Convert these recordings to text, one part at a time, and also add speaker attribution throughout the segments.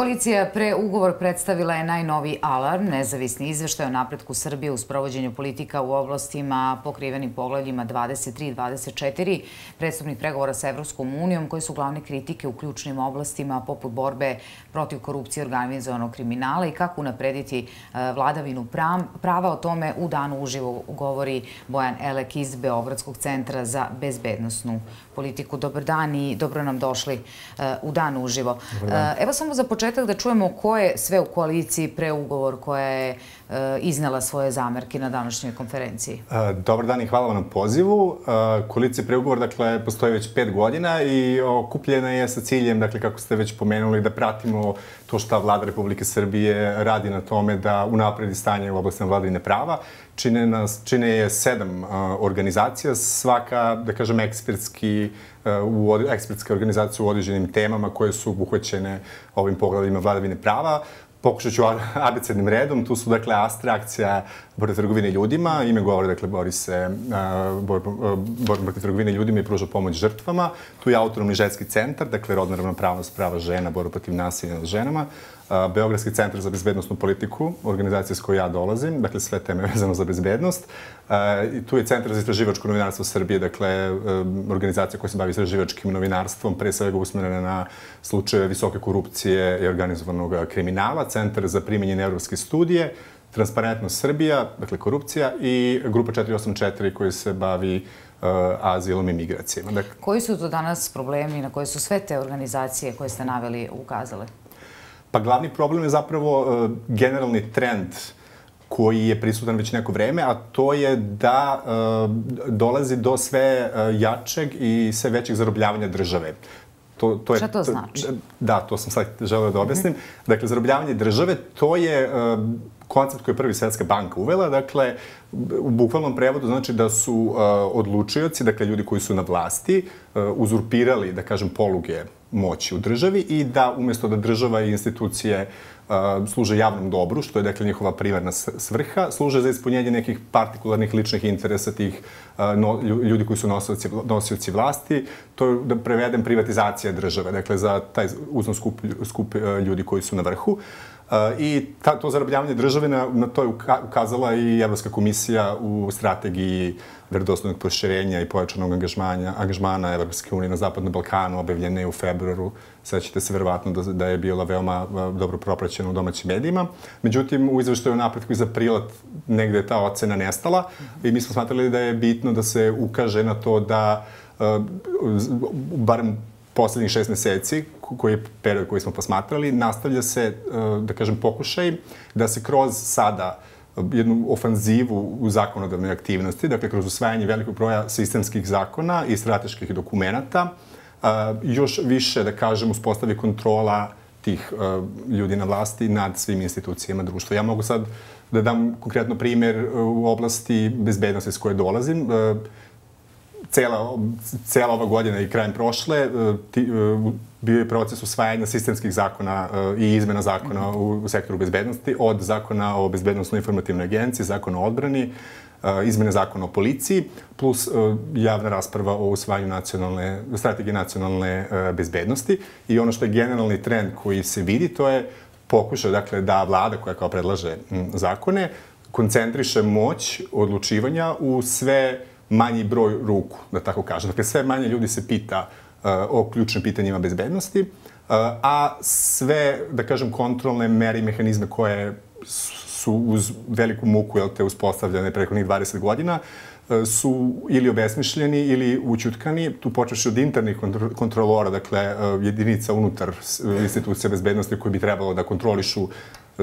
Speaker 1: Koalicija pre ugovor predstavila je najnoviji alarm, nezavisni izveštaj o napretku Srbije u sprovođenju politika u oblastima pokrivenim poglavljima 23 i 24 predstavnih pregovora sa Evropskom unijom, koje su glavne kritike u ključnim oblastima poput borbe protiv korupcije organizovanog kriminala i kako unaprediti e, vladavinu prava. O tome u danu uživo govori Bojan Elek iz Beogradskog centra za bezbednostnu politiku. Dobar dan i dobro nam došli e, u dan uživo. E, evo samo za početak da čujemo ko je sve u koaliciji pre ugovor koja je iznela svoje zamerke na današnjoj konferenciji.
Speaker 2: E, dobar dan i hvala vam na pozivu. E, koalicija pre ugovor, dakle, postoji već pet godina i okupljena je sa ciljem, dakle, kako ste već pomenuli, da pratimo to šta vlada Republike Srbije radi na tome da unapredi stanje u oblasti vladine prava. Čine, nas, čine je sedam organizacija, svaka, da kažem, ekspertski u ekspertske organizacije u određenim temama koje su obuhvaćene ovim pogledima vladavine prava. Pokušat ću abecednim redom. Tu su, dakle, Astra, akcija protiv trgovine ljudima. Ime govore, dakle, bori se bor, protiv trgovine ljudima i pruža pomoć žrtvama. Tu je autonomni ženski centar, dakle, rodna ravnopravnost prava žena, borba protiv nasilja nad ženama. Beogradski centar za bezbednostnu politiku, organizacija s kojoj ja dolazim, dakle sve teme vezano za bezbednost. I tu je Centar za istraživačko novinarstvo Srbije, dakle organizacija koja se bavi istraživačkim novinarstvom, pre svega usmerena na slučaje visoke korupcije i organizovanog kriminala, Centar za primjenjene evropske studije, Transparentnost Srbija, dakle korupcija i Grupa 484 koji se bavi azilom i migracijama. Dakle,
Speaker 1: Koji su to danas problemi na koje su sve te organizacije koje ste naveli ukazale?
Speaker 2: Pa glavni problem je zapravo uh, generalni trend koji je prisutan već neko vreme, a to je da uh, dolazi do sve uh, jačeg i sve većeg zarobljavanja države.
Speaker 1: To, to je, Šta to znači?
Speaker 2: Da, to sam sad želeo da objasnim. Mm -hmm. Dakle, zarobljavanje države, to je uh, koncept koji je Prvi svetska banka uvela, dakle, u bukvalnom prevodu znači da su uh, odlučioci, dakle, ljudi koji su na vlasti, uh, uzurpirali, da kažem, poluge moći u državi i da umesto da država i institucije uh, služe javnom dobru, što je dakle njihova primarna svrha, služe za ispunjenje nekih partikularnih ličnih interesa tih uh, ljudi koji su nosioci, nosioci vlasti. To je, da prevedem, privatizacija države, dakle za taj uznom skup, skup uh, ljudi koji su na vrhu. I ta, to zarobljavanje države na, na to je ukazala i Evropska komisija u strategiji verodostojnog proširenja i pojačanog angažmanja, angažmana Evropske unije na Zapadnom Balkanu, objavljene u februaru. Sećate se verovatno da, da je bila veoma dobro propraćena u domaćim medijima. Međutim, u izveštaju napretku iz aprila negde je ta ocena nestala i mi smo smatrali da je bitno da se ukaže na to da barem poslednjih šest meseci, koji je period koji smo posmatrali, nastavlja se, e, da kažem, pokušaj da se kroz sada jednu ofanzivu u zakonodavnoj aktivnosti, dakle kroz usvajanje velikog broja sistemskih zakona i strateških dokumenta, e, još više, da kažem, uspostavi kontrola tih e, ljudi na vlasti nad svim institucijama društva. Ja mogu sad da dam konkretno primer u oblasti bezbednosti s koje dolazim cela, cela ova godina i krajem prošle e, e, bio je proces usvajanja sistemskih zakona e, i izmena zakona u, sektoru bezbednosti, od zakona o bezbednostnoj informativnoj agenciji, zakona o odbrani, izmene zakona o policiji, plus javna rasprava o usvajanju nacionalne, strategije nacionalne bezbednosti. I ono što je generalni trend koji se vidi, to je pokušaj dakle, da vlada koja kao predlaže zakone koncentriše moć odlučivanja u sve manji broj ruku, da tako kažem. Dakle, sve manje ljudi se pita uh, o ključnim pitanjima bezbednosti, uh, a sve, da kažem, kontrolne mere i mehanizme koje su uz veliku muku, jel te, uspostavljene preko njih 20 godina, uh, su ili obesmišljeni ili učutkani, tu počeš od internih kontrolora, dakle jedinica unutar institucija bezbednosti koji bi trebalo da kontrolišu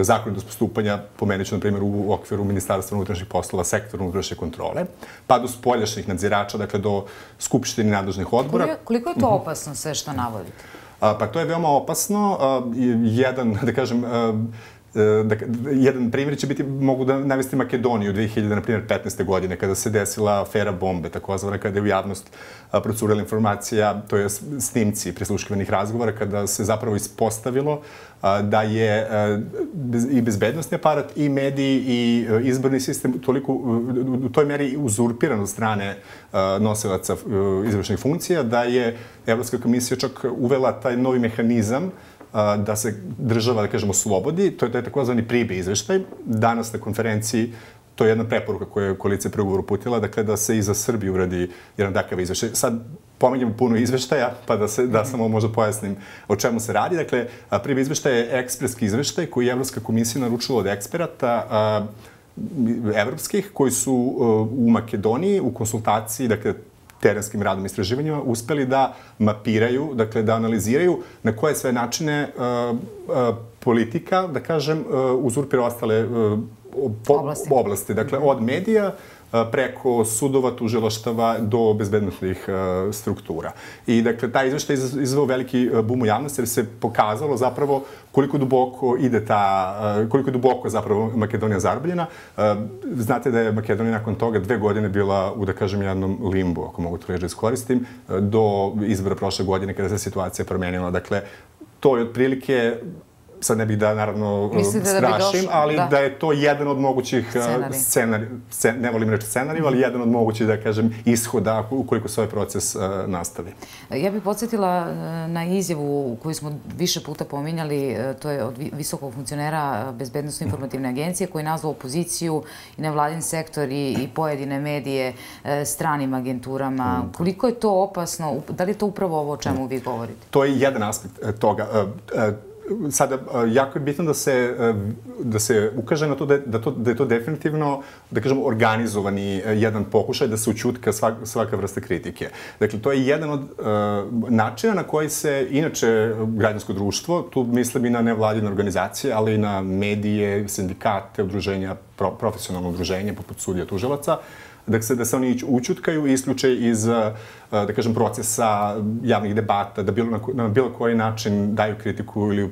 Speaker 2: zakonitost postupanja, pomenut ću, na primjer, u okviru Ministarstva unutrašnjih poslova, sektora unutrašnje kontrole, pa do spoljašnjih nadzirača, dakle do skupštine nadležnih odbora.
Speaker 1: Koliko je, koliko je to opasno sve što navodite?
Speaker 2: A, pa to je veoma opasno. A, jedan, da kažem, a, da, jedan primjer će biti, mogu da navesti Makedoniju 2000, na primjer, 15. godine, kada se desila afera bombe, takozvana, kada je u javnost procurila informacija, to je snimci prisluškivanih razgovora, kada se zapravo ispostavilo da je i bezbednostni aparat i mediji i izborni sistem toliko u toj meri uzurpiran od strane nosilaca izvršnih funkcija da je Evropska komisija čak uvela taj novi mehanizam da se država, da kažemo, slobodi. To je taj takozvani pribe izveštaj. Danas na konferenciji to je jedna preporuka koju je koalicija pregovor uputila, dakle da se i za Srbiju uradi jedan takav izveštaj. Sad pominjem puno izveštaja, pa da, se, da samo možda pojasnim o čemu se radi. Dakle, prvi izveštaj je ekspreski izveštaj koji je Evropska komisija naručila od eksperata a, evropskih koji su u Makedoniji u konsultaciji, dakle, terenskim radom i istraživanjima uspeli da mapiraju, dakle da analiziraju na koje sve načine uh, uh, politika, da kažem, uh, uzurpira ostale uh, po, oblasti. oblasti. Dakle, od medija preko sudova, tužilaštava do bezbednostnih struktura. I dakle, taj izveštaj izvao veliki bum u javnosti jer se pokazalo zapravo koliko duboko ide ta, koliko duboko zapravo Makedonija zarbljena. Znate da je Makedonija nakon toga dve godine bila u, da kažem, jednom limbu, ako mogu to reći da iskoristim, do izbora prošle godine kada se situacija promenila. Dakle, to je otprilike sad ne bih da naravno Mislite strašim, da došlo, ali da. da je to jedan od mogućih scenari. scenari scen, ne volim reći scenariju, ali jedan od mogućih, da kažem, ishoda ukoliko se ovaj proces uh, nastavi.
Speaker 1: Ja bih podsjetila na izjavu koju smo više puta pominjali, to je od visokog funkcionera Bezbednostno informativne agencije koji je nazvao opoziciju i nevladin sektor i, i pojedine medije stranim agenturama. Mm. Koliko je to opasno? Da li je to upravo ovo o čemu vi govorite?
Speaker 2: To je jedan aspekt toga sada, jako je bitno da se, da se ukaže na to da, da, to, da je to definitivno, da kažemo, organizovani jedan pokušaj da se učutka svaka, svaka vrsta kritike. Dakle, to je jedan od uh, načina na koji se, inače, građansko društvo, tu mislim i na nevladine organizacije, ali i na medije, sindikate, udruženja, pro, profesionalno udruženje, poput sudija tužilaca, da se, da se oni učutkaju i isključe iz, eh, da kažem, procesa javnih debata, da bilo na, na bilo koji način daju kritiku ili uh,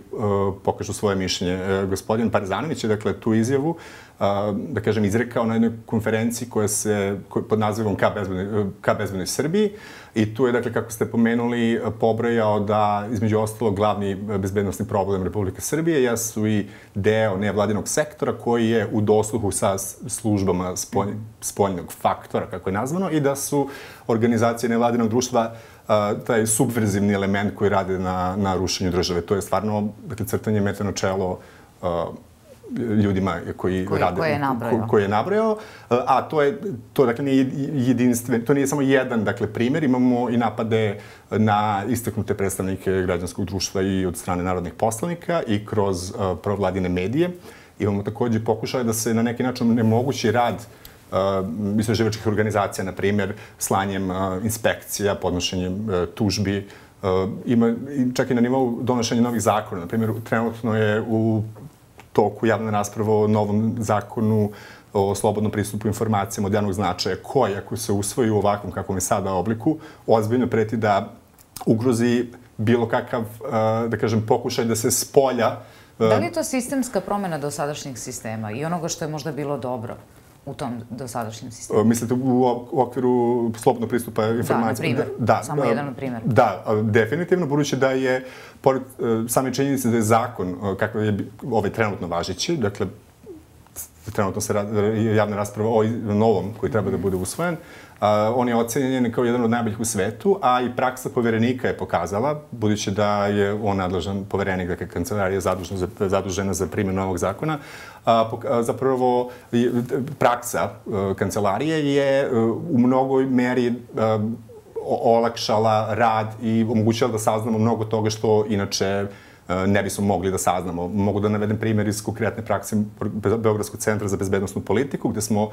Speaker 2: pokažu svoje mišljenje. Uh, gospodin Parzanović je, dakle, tu izjavu, uh, da kažem, izrekao na jednoj konferenciji koja se, koja, pod nazivom Ka bezbednoj, ka bezbednoj Srbiji, I tu je, dakle, kako ste pomenuli, pobrojao da, između ostalo, glavni bezbednostni problem Republike Srbije jesu i deo nevladinog sektora koji je u dosluhu sa službama spolj, spoljnog faktora, kako je nazvano, i da su organizacije nevladinog društva taj subverzivni element koji rade na, na rušenju države. To je stvarno, dakle, crtanje meta na čelo ljudima koji, koji rade,
Speaker 1: koji je nabrojao.
Speaker 2: Ko, koji je nabrojao. A to je, to dakle nije jedinstven, to nije samo jedan, dakle, primer. Imamo i napade na istaknute predstavnike građanskog društva i od strane narodnih poslanika i kroz uh, provladine medije. Imamo takođe pokušaje da se na neki način nemogući rad uh, istraživačkih organizacija, na primjer, slanjem uh, inspekcija, podnošenjem uh, tužbi, uh, ima čak i na nivou donošenja novih zakona. Na primjer, trenutno je u toku javna rasprava o novom zakonu o slobodnom pristupu informacijama od javnog značaja, koji, ako se usvoji u ovakvom kakvom je sada obliku, ozbiljno preti da ugrozi bilo kakav, uh, da kažem, pokušaj da se spolja
Speaker 1: Da li je to sistemska promena do sadašnjeg sistema i onoga što je možda bilo dobro? U tom dosadašnjem sistemu?
Speaker 2: Mislite u okviru slobodnog pristupa informacija? Da, na
Speaker 1: primjer. Da, Samo jedan od primjera.
Speaker 2: Da, definitivno, budući da je, pored e, same činjenice da je zakon, e, kakav je ovaj trenutno važeći, dakle, trenutno se javna rasprava o novom koji treba da bude usvojen, A, on je ocenjen kao jedan od najboljih u svetu, a i praksa poverenika je pokazala, budući da je on nadležan poverenik, dakle kancelarija zadužena za, zadužena za primjenu ovog zakona, a, zapravo praksa a, kancelarije je a, u mnogoj meri a, olakšala rad i omogućila da saznamo mnogo toga što inače ne bismo mogli da saznamo. Mogu da navedem primjer iz konkretne prakse Beogradskog centra za bezbednostnu politiku, gde smo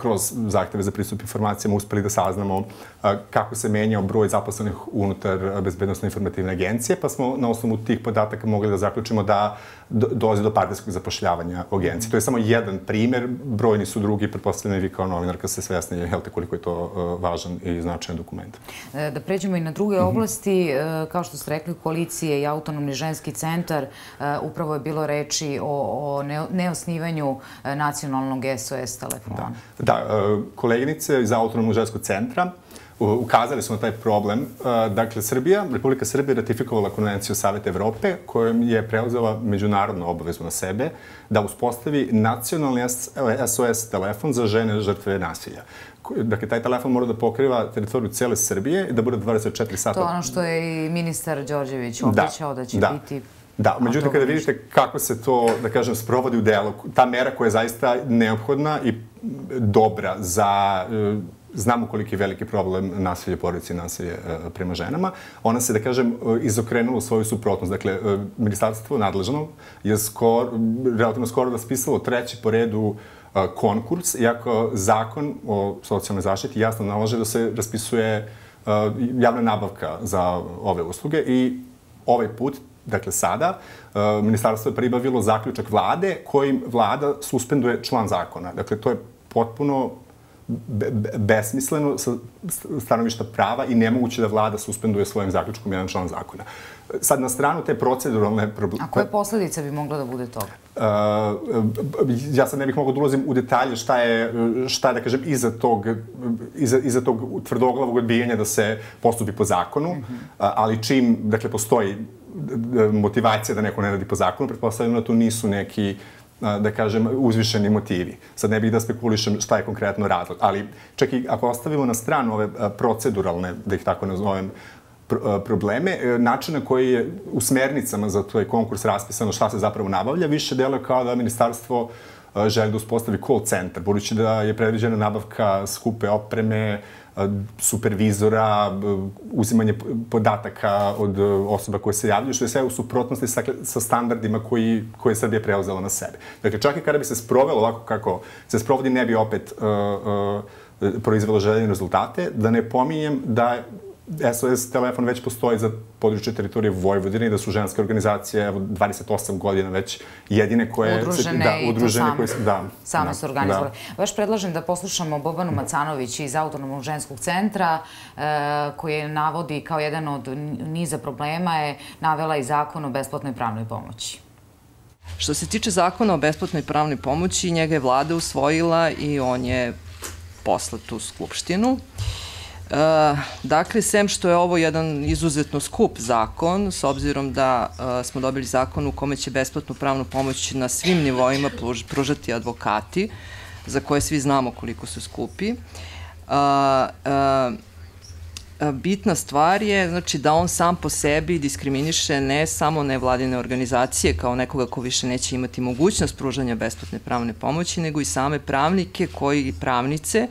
Speaker 2: kroz zahteve za pristup informacijama uspeli da saznamo kako se menjao broj zaposlenih unutar Bezbednostno informativne agencije, pa smo na osnovu tih podataka mogli da zaključimo da dolazi do partijskog zapošljavanja u agenciji. To je samo jedan primer, brojni su drugi, pretpostavljeni vi kao novinarka se svesni, jel te, koliko je to važan i značajan dokument.
Speaker 1: E, da pređemo i na druge mm -hmm. oblasti, e, kao što ste rekli, koalicije i autonomni ženski centar, e, upravo je bilo reči o, o neosnivanju nacionalnog SOS telefona.
Speaker 2: Da, da koleginice iz autonomnog ženskog centra ukazali smo na taj problem. Dakle, Srbija, Republika Srbija ratifikovala konvenciju Saveta Evrope kojom je preuzela međunarodnu obavezu na sebe da uspostavi nacionalni SOS telefon za žene žrtve nasilja. Dakle, taj telefon mora da pokriva teritoriju cele Srbije i da bude 24 sata.
Speaker 1: To je ono što je i ministar Đorđević obećao da, da će da. biti
Speaker 2: Da, međutim, kada vidite kako se to, da kažem, sprovodi u delu, ta mera koja je zaista neophodna i dobra za znamo koliki je veliki problem nasilje porodice i nasilje e, prema ženama. Ona se, da kažem, e, izokrenula u svoju suprotnost. Dakle, e, ministarstvo nadležno je skoro, relativno skoro raspisalo treći po redu konkurs, iako zakon o socijalnoj zaštiti jasno nalaže da se raspisuje javna nabavka za ove usluge i ovaj put, dakle sada, ministarstvo je pribavilo zaključak vlade kojim vlada suspenduje član zakona. Dakle, to je potpuno be, besmisleno sa stanovišta prava i nemoguće da vlada suspenduje svojim zaključkom jedan član zakona. Sad, na stranu te proceduralne probleme...
Speaker 1: A koje posledice bi mogla da bude toga?
Speaker 2: Uh, ja sad ne bih mogao da ulazim u detalje šta je, šta je da kažem, iza tog, iza, iza tog tvrdoglavog odbijanja da se postupi po zakonu, mm -hmm. ali čim, dakle, postoji motivacija da neko ne radi po zakonu, pretpostavljam da tu nisu neki uh, da kažem, uzvišeni motivi. Sad ne bih da spekulišem šta je konkretno razlog, ali čak i ako ostavimo na stranu ove proceduralne, da ih tako nazovem, probleme, e, način na koji je u smernicama za taj konkurs raspisano šta se zapravo nabavlja, više deluje kao da ministarstvo želi da uspostavi call center, budući da je predviđena nabavka skupe opreme, supervizora, uzimanje podataka od osoba koje se javljaju, što je sve u suprotnosti sa, sa standardima koji, koje Srbija preuzela na sebe. Dakle, čak i kada bi se sprovelo ovako kako se sprovodi, ne bi opet uh, uh, proizvelo željene rezultate. Da ne pominjem da SOS telefon već postoji za područje teritorije Vojvodine i da su ženske organizacije evo 28 godina već jedine koje
Speaker 1: udružene, da, udružene i to same, koje da, same da, su organizovale. Da. Baš predlažem da poslušamo Bobanu Macanović iz Autonomnog ženskog centra e, koji navodi kao jedan od niza problema je navela i zakon o besplatnoj pravnoj pomoći.
Speaker 3: Što se tiče zakona o besplatnoj pravnoj pomoći, njega je vlada usvojila i on je poslat u Skupštinu. Uh, dakle, sem što je ovo jedan izuzetno skup zakon, s obzirom da uh, smo dobili zakon u kome će besplatnu pravnu pomoć na svim nivoima pružati advokati, za koje svi znamo koliko su skupi. Uh, bitna stvar je znači, da on sam po sebi diskriminiše ne samo nevladine organizacije kao nekoga ko više neće imati mogućnost pružanja besplatne pravne pomoći, nego i same pravnike koji pravnice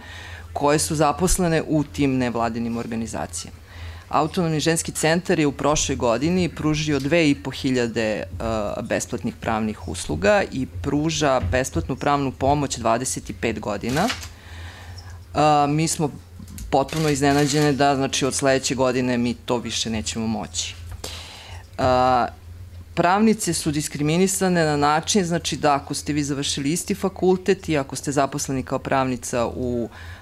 Speaker 3: koje su zaposlene u tim nevladinim organizacijama. Autonomni ženski centar je u prošloj godini pružio 2500 uh, besplatnih pravnih usluga i pruža besplatnu pravnu pomoć 25 godina. Uh, mi smo potpuno iznenađene da znači od sledeće godine mi to više nećemo moći. Uh, pravnice su diskriminisane na način znači da ako ste vi završili isti fakultet i ako ste zaposleni kao pravnica u uh,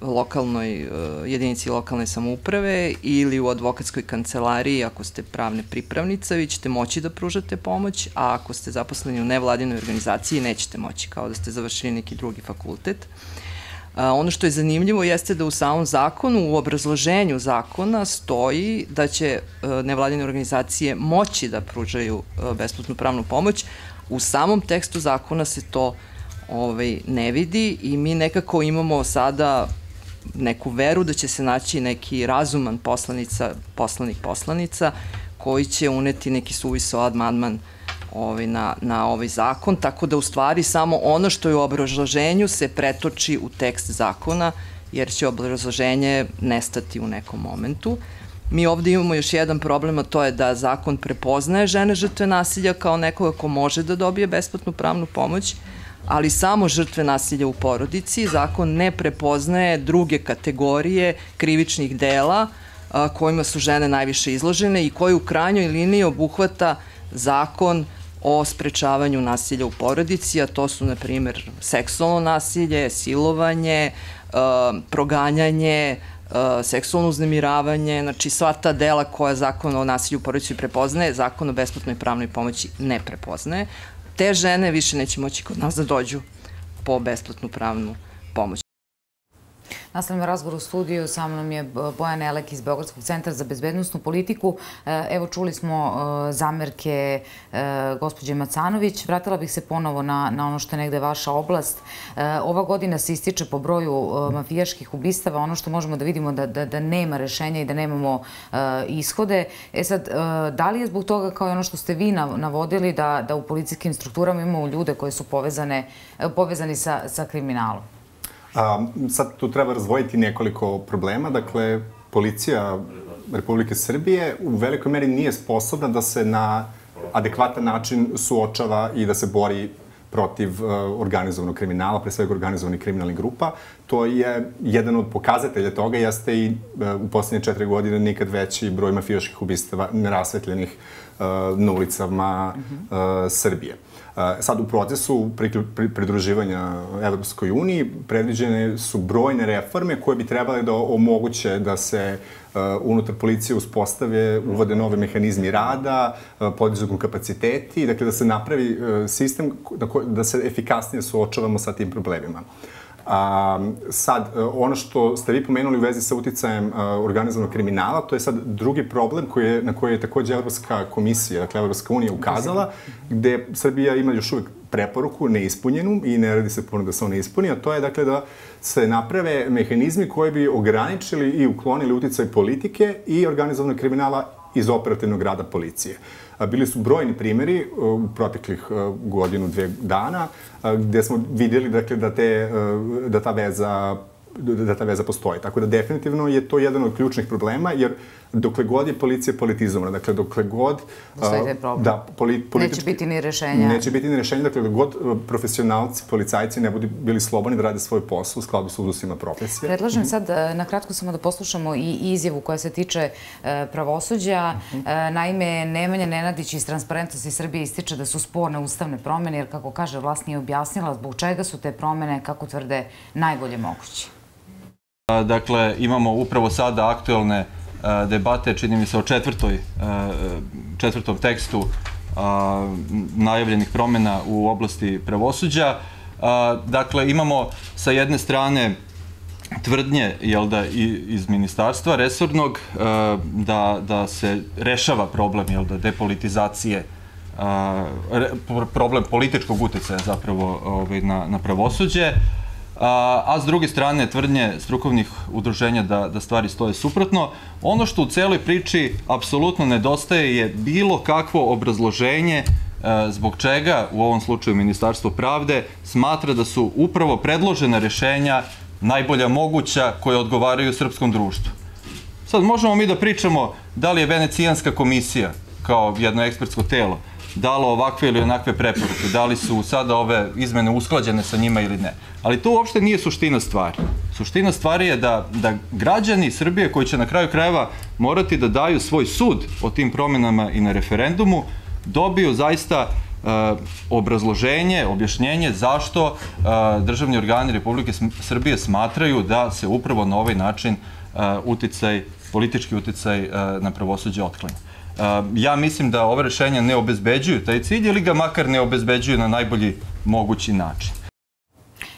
Speaker 3: lokalnoj jedinici lokalne samouprave ili u advokatskoj kancelariji ako ste pravne pripravnica, vi ćete moći da pružate pomoć, a ako ste zaposleni u nevladinoj organizaciji nećete moći kao da ste završili neki drugi fakultet. Ono što je zanimljivo jeste da u samom zakonu, u obrazloženju zakona stoji da će nevladine organizacije moći da pružaju besplatnu pravnu pomoć. U samom tekstu zakona se to uh, ovaj, ne vidi i mi nekako imamo sada neku veru da će se naći neki razuman poslanica, poslanik poslanica koji će uneti neki suviso admanman ovaj, na, na ovaj zakon, tako da u stvari samo ono što je u obrazloženju se pretoči u tekst zakona, jer će obrazloženje nestati u nekom momentu. Mi ovde imamo još jedan problem, a to je da zakon prepoznaje žene žrtve nasilja kao nekoga ko može da dobije besplatnu pravnu pomoć, ali samo žrtve nasilja u porodici. Zakon ne prepoznaje druge kategorije krivičnih dela kojima su žene najviše izložene i koji u krajnjoj liniji obuhvata zakon o sprečavanju nasilja u porodici, a to su, na primjer, seksualno nasilje, silovanje, proganjanje, seksualno uznemiravanje, znači sva ta dela koja zakon o nasilju u porodici prepoznaje, zakon o besplatnoj pravnoj pomoći ne prepoznaje te žene više neće moći kod nas da dođu po besplatnu pravnu pomoć.
Speaker 1: Nastavljamo razgovor u studiju, sa mnom je Bojan Elek iz Beogradskog centra za bezbednostnu politiku. E, evo, čuli smo e, zamerke e, gospođe Macanović. Vratila bih se ponovo na, na ono što je negde vaša oblast. Ova godina se ističe po broju mafijaških ubistava. Ono što možemo da vidimo da, da, da nema rešenja i da nemamo ishode. E sad, da li je zbog toga, kao i ono što ste vi navodili, da, da u policijskim strukturama imamo ljude koje su povezani sa, sa kriminalom?
Speaker 2: A, sad tu treba razvojiti nekoliko problema. Dakle, policija Republike Srbije u velikoj meri nije sposobna da se na adekvatan način suočava i da se bori protiv uh, organizovanog kriminala, pre svega organizovanih kriminalnih grupa. To je jedan od pokazatelja toga, jeste i uh, u poslednje četiri godine nikad veći broj mafijoških ubistava nerasvetljenih uh, na ulicama Srbije. Sad u procesu pridruživanja Evropskoj uniji predviđene su brojne reforme koje bi trebale da omoguće da se unutar policije uspostave, uvode nove mehanizmi rada, podizognu kapaciteti, dakle da se napravi sistem da se efikasnije suočavamo sa tim problemima. A, sad, e, ono što ste vi pomenuli u vezi sa uticajem e, organizovanog kriminala, to je sad drugi problem koji je, na koji je takođe Evropska komisija, dakle Evropska unija ukazala, gde Srbija ima još uvijek preporuku neispunjenu i ne radi se puno da se ona ispuni, a to je dakle da se naprave mehanizmi koji bi ograničili i uklonili uticaj politike i organizovanog kriminala iz operativnog rada policije. Bili su brojni primjeri e, u proteklih e, godinu, dve dana, gde smo vidjeli dakle, da, te, da ta veza da ta veza postoji. Tako da definitivno je to jedan od ključnih problema, jer dokle god je policija politizovana, dakle dokle god...
Speaker 1: Postoji taj problem. Da, poli, politički, neće biti ni rešenja.
Speaker 2: Neće biti ni rešenja, dakle dokle god profesionalci, policajci ne budu bili slobodni da rade svoj posao u skladu sa uzusima profesije.
Speaker 1: Predlažem mm -hmm. sad na kratko samo da poslušamo i izjavu koja se tiče e, pravosuđa. Mm -hmm. e, naime, Nemanja Nenadić iz Transparentnosti Srbije ističe da su sporne ustavne promene, jer kako kaže vlast nije objasnila zbog čega su te promene, kako tvrde, najbolje moguće.
Speaker 4: Dakle, imamo upravo sada aktuelne debate, čini mi se o četvrtoj, četvrtom tekstu najavljenih promjena u oblasti pravosuđa. Dakle, imamo sa jedne strane tvrdnje jel da, iz ministarstva resornog da, da se rešava problem jel da, depolitizacije problem političkog utjecaja zapravo ovaj, na, na pravosuđe a, s druge strane tvrdnje strukovnih udruženja da, da stvari stoje suprotno. Ono što u celoj priči apsolutno nedostaje je bilo kakvo obrazloženje e, zbog čega u ovom slučaju Ministarstvo pravde smatra da su upravo predložena rešenja najbolja moguća koja odgovaraju srpskom društvu. Sad možemo mi da pričamo da li je Venecijanska komisija kao jedno ekspertsko telo dalo ovakve ili onakve preporuke, da li su sada ove izmene usklađene sa njima ili ne. Ali to uopšte nije suština stvari. Suština stvari je da, da građani Srbije koji će na kraju krajeva morati da daju svoj sud o tim promenama i na referendumu, dobiju zaista uh, obrazloženje, objašnjenje zašto uh, državni organi Republike Srbije smatraju da se upravo na ovaj način uticaj, politički uticaj na pravosuđe otklanja ja mislim da ove rešenja ne obezbeđuju taj cilj ili ga makar ne obezbeđuju na najbolji mogući način.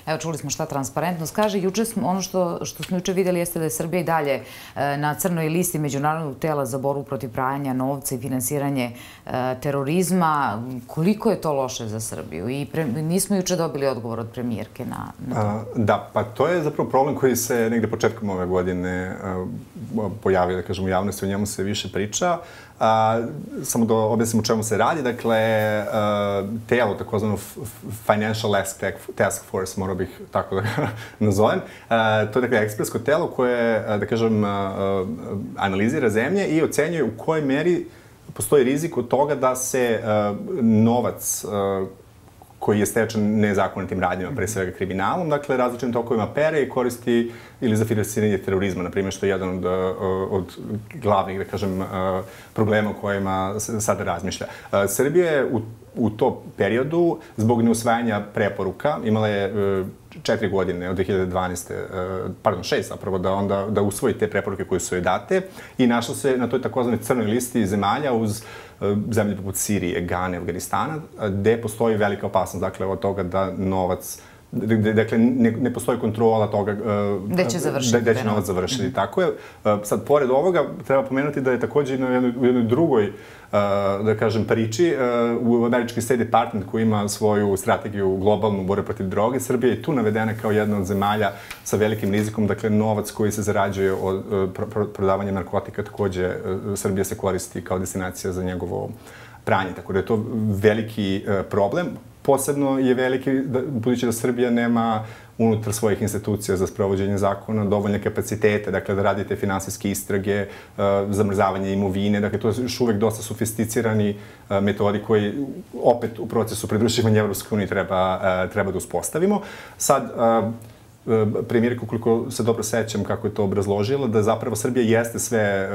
Speaker 1: Evo, čuli smo šta transparentnost kaže. Juče smo, ono što, što smo juče videli jeste da je Srbija i dalje e, na crnoj listi Međunarodnog tela za borbu protiv prajanja novca i finansiranje e, terorizma. Koliko je to loše za Srbiju? I pre, nismo juče dobili odgovor od premijerke na, na to. A,
Speaker 2: da, pa to je zapravo problem koji se negde početkom ove godine pojavio, da kažem, u javnosti, o njemu se više priča. A, samo da objasnim u čemu se radi. Dakle, a, telo, takozvano Financial Task Force, morao bih tako da ga nazovem, a, to je dakle ekspertsko telo koje, da kažem, a, analizira zemlje i ocenjuje u kojoj meri postoji rizik od toga da se a, novac a, koji je stečan nezakonitim radnjama, pre svega kriminalom, dakle različitim tokovima pere i koristi ili za finansiranje terorizma, na primjer, što je jedan od, od glavnih, da kažem, problema o kojima sada razmišlja. Srbija je u, u to periodu, zbog neusvajanja preporuka, imala je četiri godine od 2012. E, pardon, šest zapravo, da onda da usvoji te preporuke koje su joj date i našla se na toj takozvanoj crnoj listi zemalja uz e, zemlje poput Sirije, Gane, Afganistana, gde postoji velika opasnost, dakle, od toga da novac dakle, ne, ne postoji kontrola toga
Speaker 1: gde će završiti.
Speaker 2: Gde će novac završiti, mm -hmm. tako je. Sad, pored ovoga, treba pomenuti da je takođe na jednoj, u jednoj drugoj da kažem, priči. U američki State Department koji ima svoju strategiju globalnu borbe protiv droge, Srbija je tu navedena kao jedna od zemalja sa velikim rizikom, dakle novac koji se zarađuje od prodavanja narkotika takođe Srbija se koristi kao destinacija za njegovo pranje, tako da je to veliki problem. Posebno je veliki, da, budući da Srbija nema unutar svojih institucija za sprovođenje zakona dovoljne kapacitete, dakle da radite finansijske istrage, uh, zamrzavanje imovine, dakle to je još uvek dosta sofisticirani uh, metodi koji opet u procesu pridruživanja Evropske unije treba, uh, treba da uspostavimo. Sad, premijerka, ukoliko se dobro sećam kako je to obrazložila, da zapravo Srbija jeste sve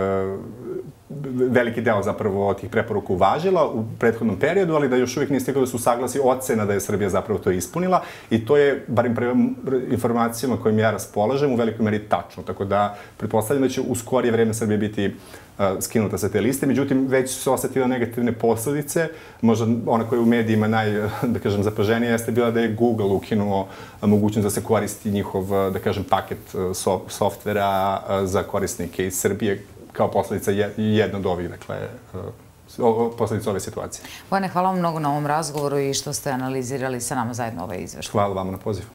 Speaker 2: veliki deo zapravo tih preporuka uvažila u prethodnom periodu, ali da još uvijek nije stiglo da su saglasi ocena da je Srbija zapravo to ispunila i to je, barim prema informacijama kojim ja raspolažem, u velikoj meri tačno. Tako da, pretpostavljam da će u skorije vreme Srbije biti uh, skinuta sa te liste, međutim, već su se osetile negativne posledice. Možda ona koja je u medijima naj, da kažem, zapaženija jeste bila da je Google ukinuo mogućnost da se koristi njihov, da kažem, paket softvera za korisnike iz Srbije kao posledica jedna od ovih, dakle, uh, posledica ove situacije.
Speaker 1: Bojane, hvala vam mnogo na ovom razgovoru i što ste analizirali sa nama zajedno ovaj izveštaj.
Speaker 2: Hvala vam na pozivu.